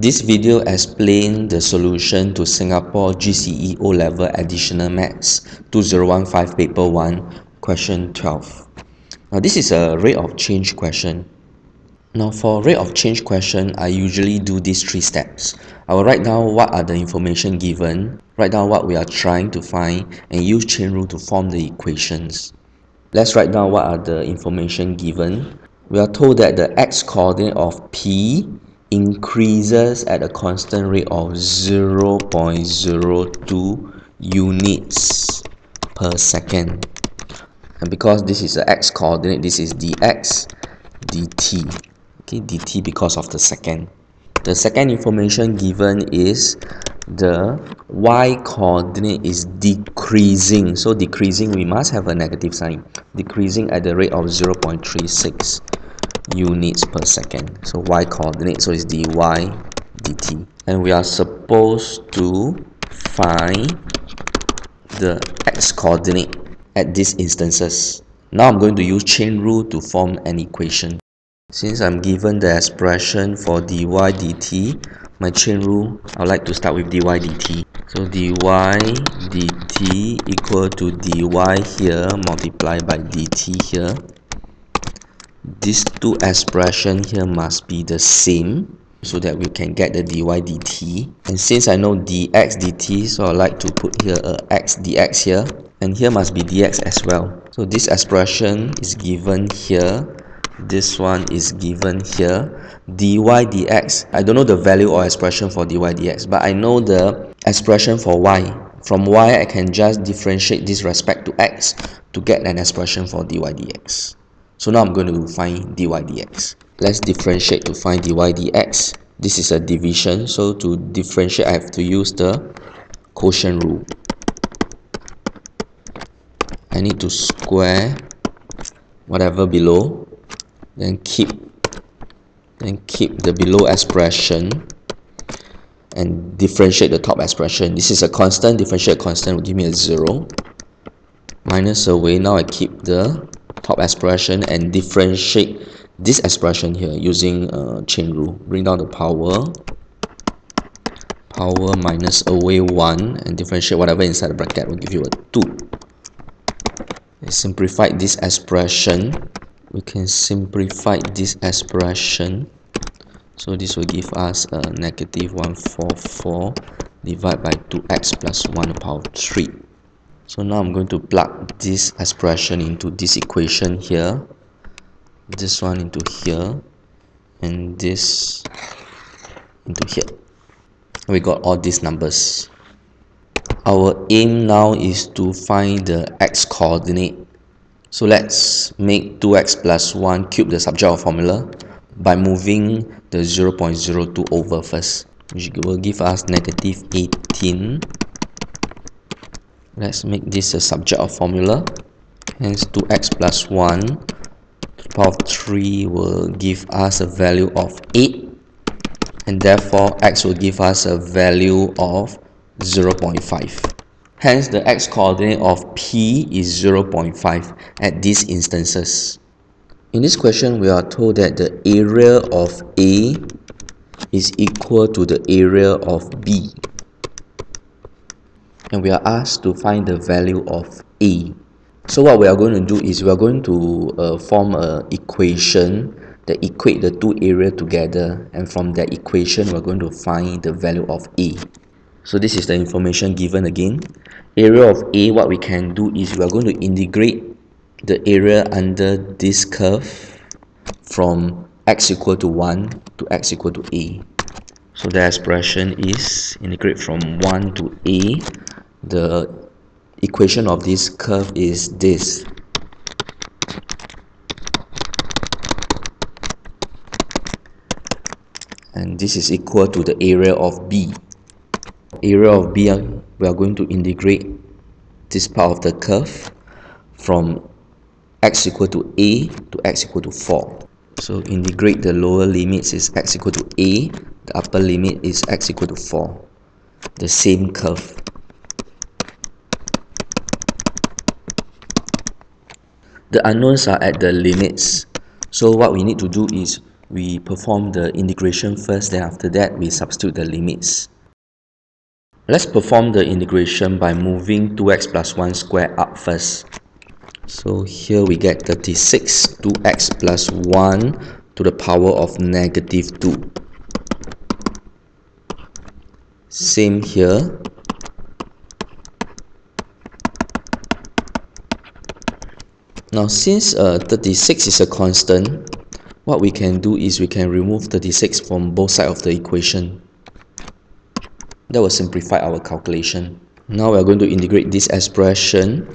This video explains the solution to Singapore GCE O-Level Additional Maths 2015 Paper 1, Question 12. Now this is a rate of change question. Now for rate of change question, I usually do these three steps. I will write down what are the information given, write down what we are trying to find, and use chain rule to form the equations. Let's write down what are the information given. We are told that the x-coordinate of P increases at a constant rate of 0.02 units per second. And because this is the x coordinate this is dx dt. Okay dt because of the second. The second information given is the y coordinate is decreasing. So decreasing we must have a negative sign. Decreasing at the rate of 0.36 units per second. So y coordinate so it's dy dt. And we are supposed to find the x coordinate at these instances. Now I'm going to use chain rule to form an equation. Since I'm given the expression for dy dt my chain rule I would like to start with dy dt. So dy dt equal to dy here multiplied by dt here these two expression here must be the same so that we can get the dy dt and since I know dx dt so I like to put here a x dx here. And here must be dx as well. So this expression is given here. This one is given here. Dy dx I don't know the value or expression for dy dx but I know the expression for y. From y I can just differentiate this respect to x to get an expression for dy dx so now I'm going to find dy dx. Let's differentiate to find dy dx. This is a division, so to differentiate I have to use the quotient rule. I need to square whatever below, then keep then keep the below expression and differentiate the top expression. This is a constant, differentiate constant will give me a 0. Minus away, now I keep the top expression and differentiate this expression here using uh, chain rule. Bring down the power, power minus away 1 and differentiate whatever inside the bracket will give you a 2. We simplified this expression. We can simplify this expression. So this will give us a negative 144 divided by 2x plus 1 power 3. So now I'm going to plug this expression into this equation here, this one into here, and this into here. We got all these numbers. Our aim now is to find the x coordinate. So let's make 2x plus 1 cube the subject of formula by moving the 0.02 over first, which will give us negative 18 let's make this a subject of formula. Hence 2x plus 1 to the power of 3 will give us a value of 8 and therefore x will give us a value of 0.5 hence the x coordinate of p is 0.5 at these instances. In this question we are told that the area of a is equal to the area of b and we are asked to find the value of a. So what we are going to do is we are going to uh, form an equation that equate the two area together and from that equation we're going to find the value of a. So this is the information given again. Area of a what we can do is we are going to integrate the area under this curve from x equal to 1 to x equal to a. So the expression is integrate from 1 to a the equation of this curve is this. And this is equal to the area of B. Area of B uh, we are going to integrate this part of the curve from x equal to a to x equal to 4 so integrate the lower limits is x equal to a the upper limit is x equal to 4 the same curve the unknowns are at the limits. So what we need to do is we perform the integration first then after that we substitute the limits. Let's perform the integration by moving 2x plus 1 square up first. So here we get 36 2x plus 1 to the power of negative 2 same here now since uh, 36 is a constant what we can do is we can remove 36 from both sides of the equation. That will simplify our calculation. Now we are going to integrate this expression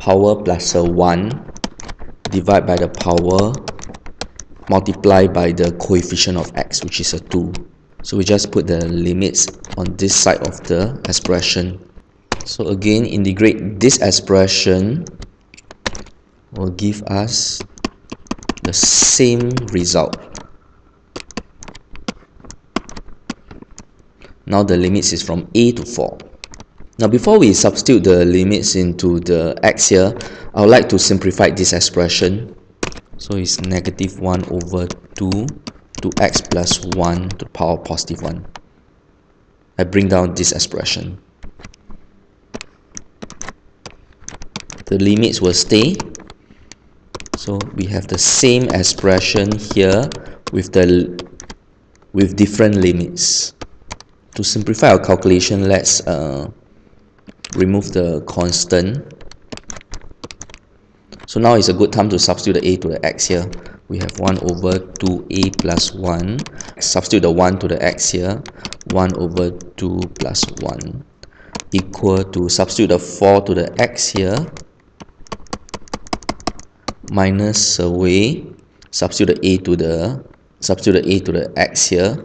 power plus a 1 divide by the power multiply by the coefficient of x which is a 2 so we just put the limits on this side of the expression. So again integrate this expression will give us the same result. Now the limits is from a to 4 now before we substitute the limits into the x here I would like to simplify this expression. So it's negative 1 over 2 to x plus 1 to the power positive 1 I bring down this expression. The limits will stay so we have the same expression here with the with different limits. To simplify our calculation let's uh, remove the constant. So now is a good time to substitute the a to the x here. We have 1 over 2a plus 1 substitute the 1 to the x here. 1 over 2 plus 1 equal to substitute the 4 to the x here minus away substitute the a to the substitute the a to the x here.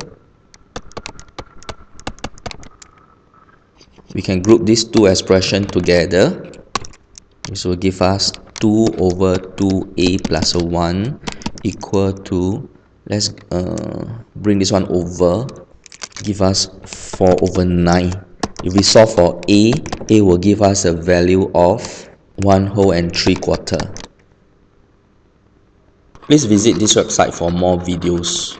We can group these two expressions together. Which will give us 2 over 2a plus 1 equal to let's uh, bring this one over give us 4 over 9 if we solve for a a will give us a value of 1 whole and 3 quarter Please visit this website for more videos.